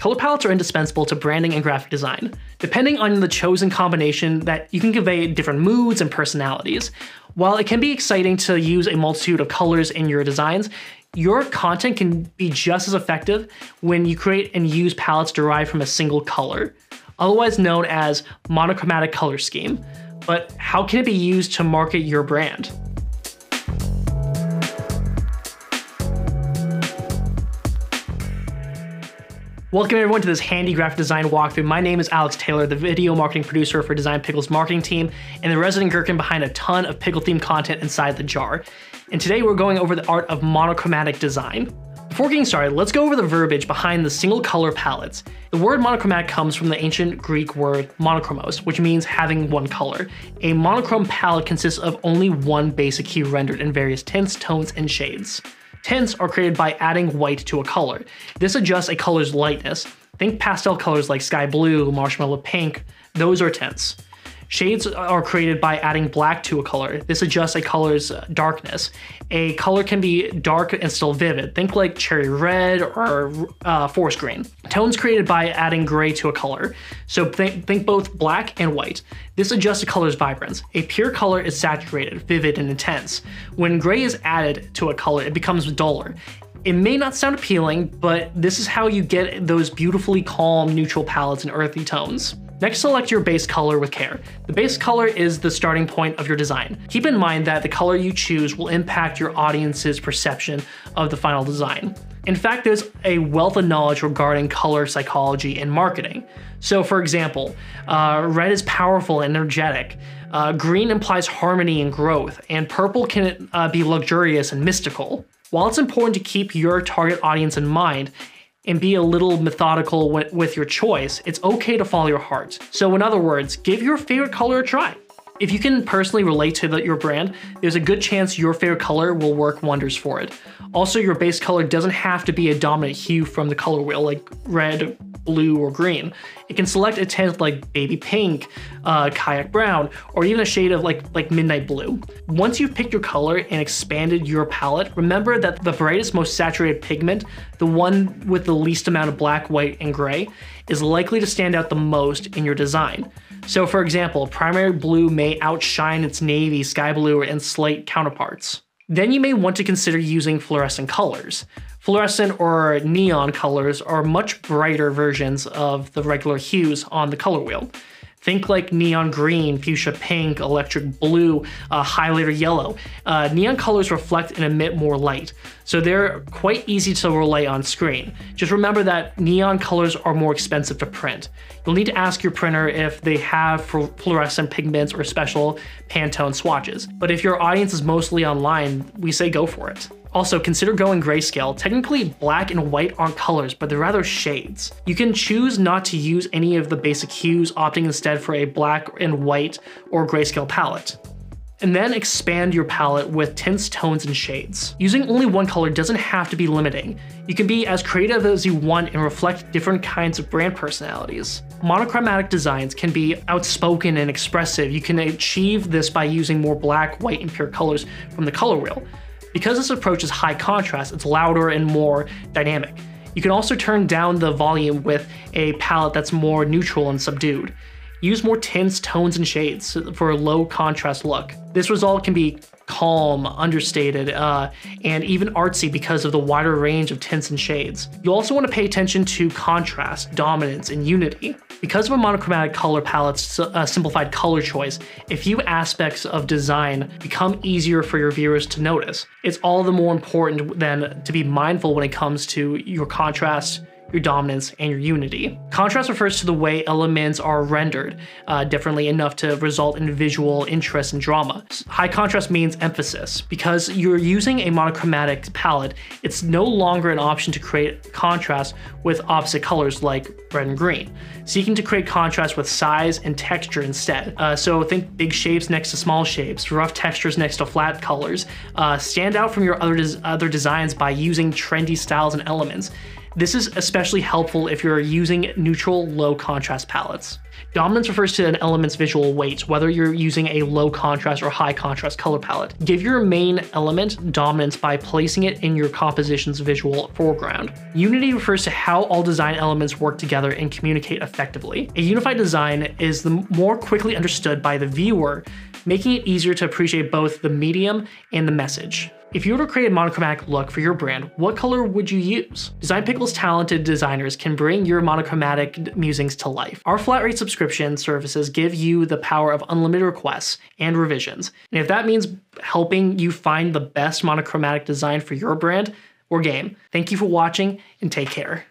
Color palettes are indispensable to branding and graphic design. Depending on the chosen combination that you can convey different moods and personalities. While it can be exciting to use a multitude of colors in your designs, your content can be just as effective when you create and use palettes derived from a single color, otherwise known as monochromatic color scheme. But how can it be used to market your brand? Welcome everyone to this handy graphic design walkthrough. My name is Alex Taylor, the video marketing producer for Design Pickle's marketing team and the resident gherkin behind a ton of pickle themed content inside the jar. And today we're going over the art of monochromatic design. Before getting started, let's go over the verbiage behind the single color palettes. The word monochromatic comes from the ancient Greek word monochromos, which means having one color. A monochrome palette consists of only one basic hue rendered in various tints, tones, and shades. Tints are created by adding white to a color. This adjusts a color's lightness. Think pastel colors like sky blue, marshmallow pink, those are tints. Shades are created by adding black to a color. This adjusts a color's darkness. A color can be dark and still vivid. Think like cherry red or uh, forest green. Tones created by adding gray to a color. So think, think both black and white. This adjusts a color's vibrance. A pure color is saturated, vivid, and intense. When gray is added to a color, it becomes duller. It may not sound appealing, but this is how you get those beautifully calm, neutral palettes and earthy tones. Next, select your base color with care. The base color is the starting point of your design. Keep in mind that the color you choose will impact your audience's perception of the final design. In fact, there's a wealth of knowledge regarding color psychology and marketing. So for example, uh, red is powerful and energetic, uh, green implies harmony and growth, and purple can uh, be luxurious and mystical. While it's important to keep your target audience in mind, and be a little methodical with your choice, it's okay to follow your heart. So in other words, give your favorite color a try. If you can personally relate to the, your brand, there's a good chance your favorite color will work wonders for it. Also, your base color doesn't have to be a dominant hue from the color wheel like red, blue, or green. It can select a tint like baby pink, uh, kayak brown, or even a shade of like, like midnight blue. Once you've picked your color and expanded your palette, remember that the brightest, most saturated pigment, the one with the least amount of black, white, and gray, is likely to stand out the most in your design. So for example, primary blue may outshine its navy, sky blue, and slate counterparts. Then you may want to consider using fluorescent colors. Fluorescent or neon colors are much brighter versions of the regular hues on the color wheel. Think like neon green, fuchsia pink, electric blue, uh, highlighter yellow. Uh, neon colors reflect and emit more light, so they're quite easy to relay on screen. Just remember that neon colors are more expensive to print. You'll need to ask your printer if they have fluorescent pigments or special Pantone swatches. But if your audience is mostly online, we say go for it. Also, consider going grayscale. Technically, black and white aren't colors, but they're rather shades. You can choose not to use any of the basic hues, opting instead for a black and white or grayscale palette. And then expand your palette with tints, tones, and shades. Using only one color doesn't have to be limiting. You can be as creative as you want and reflect different kinds of brand personalities. Monochromatic designs can be outspoken and expressive. You can achieve this by using more black, white, and pure colors from the color wheel. Because this approach is high contrast, it's louder and more dynamic. You can also turn down the volume with a palette that's more neutral and subdued. Use more tints, tones, and shades for a low contrast look. This result can be calm, understated, uh, and even artsy because of the wider range of tints and shades. You also want to pay attention to contrast, dominance, and unity. Because of a monochromatic color palette's uh, simplified color choice, a few aspects of design become easier for your viewers to notice. It's all the more important then to be mindful when it comes to your contrast, your dominance, and your unity. Contrast refers to the way elements are rendered uh, differently enough to result in visual interest and drama. High contrast means emphasis. Because you're using a monochromatic palette, it's no longer an option to create contrast with opposite colors like red and green. Seeking to create contrast with size and texture instead. Uh, so think big shapes next to small shapes, rough textures next to flat colors. Uh, stand out from your other, des other designs by using trendy styles and elements. This is especially helpful if you're using neutral low contrast palettes. Dominance refers to an element's visual weight, whether you're using a low contrast or high contrast color palette. Give your main element dominance by placing it in your composition's visual foreground. Unity refers to how all design elements work together and communicate effectively. A unified design is the more quickly understood by the viewer, making it easier to appreciate both the medium and the message. If you were to create a monochromatic look for your brand, what color would you use? Design Pickle's talented designers can bring your monochromatic musings to life. Our flat rate subscription services give you the power of unlimited requests and revisions. And if that means helping you find the best monochromatic design for your brand, we're game. Thank you for watching and take care.